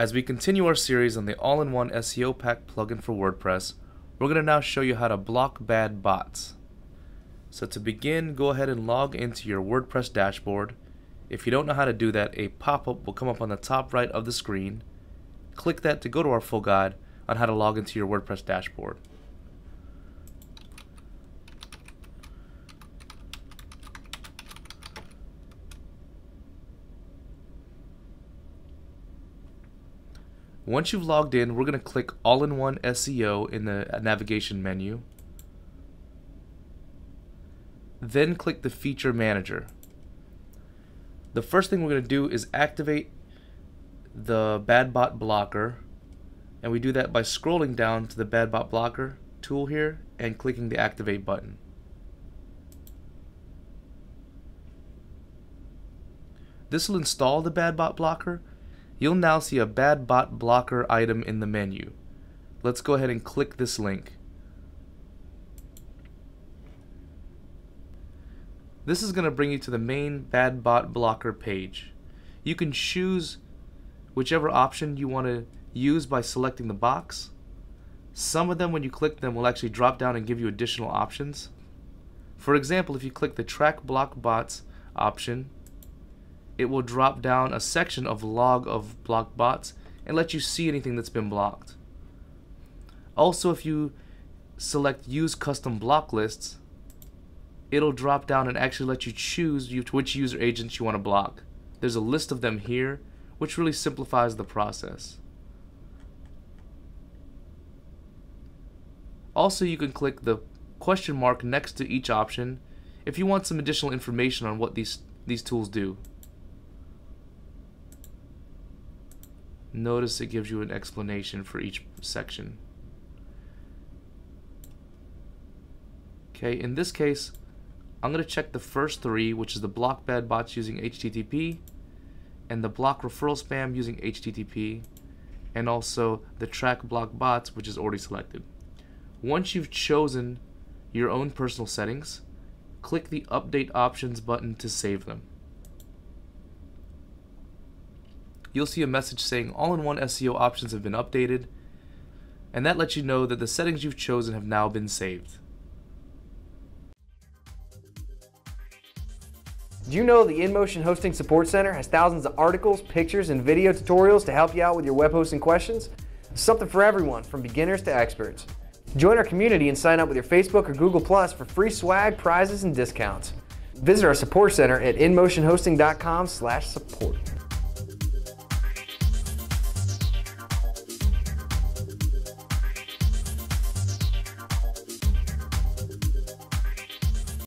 As we continue our series on the all-in-one SEO pack plugin for WordPress, we're going to now show you how to block bad bots. So to begin, go ahead and log into your WordPress dashboard. If you don't know how to do that, a pop-up will come up on the top right of the screen. Click that to go to our full guide on how to log into your WordPress dashboard. Once you've logged in, we're going to click All-in-One SEO in the navigation menu. Then click the Feature Manager. The first thing we're going to do is activate the bad bot blocker and we do that by scrolling down to the bad bot blocker tool here and clicking the activate button. This will install the bad bot blocker you'll now see a bad bot blocker item in the menu. Let's go ahead and click this link. This is going to bring you to the main bad bot blocker page. You can choose whichever option you want to use by selecting the box. Some of them when you click them will actually drop down and give you additional options. For example, if you click the track block bots option, it will drop down a section of log of blocked bots and let you see anything that's been blocked. Also, if you select use custom block lists, it'll drop down and actually let you choose which user agents you want to block. There's a list of them here, which really simplifies the process. Also, you can click the question mark next to each option if you want some additional information on what these, these tools do. Notice it gives you an explanation for each section. Okay, in this case, I'm going to check the first three, which is the block bad bots using HTTP, and the block referral spam using HTTP, and also the track block bots, which is already selected. Once you've chosen your own personal settings, click the Update Options button to save them. You'll see a message saying all-in-one SEO options have been updated, and that lets you know that the settings you've chosen have now been saved. Do you know the InMotion Hosting Support Center has thousands of articles, pictures, and video tutorials to help you out with your web hosting questions? Something for everyone, from beginners to experts. Join our community and sign up with your Facebook or Google Plus for free swag, prizes, and discounts. Visit our support center at inmotionhosting.com/support.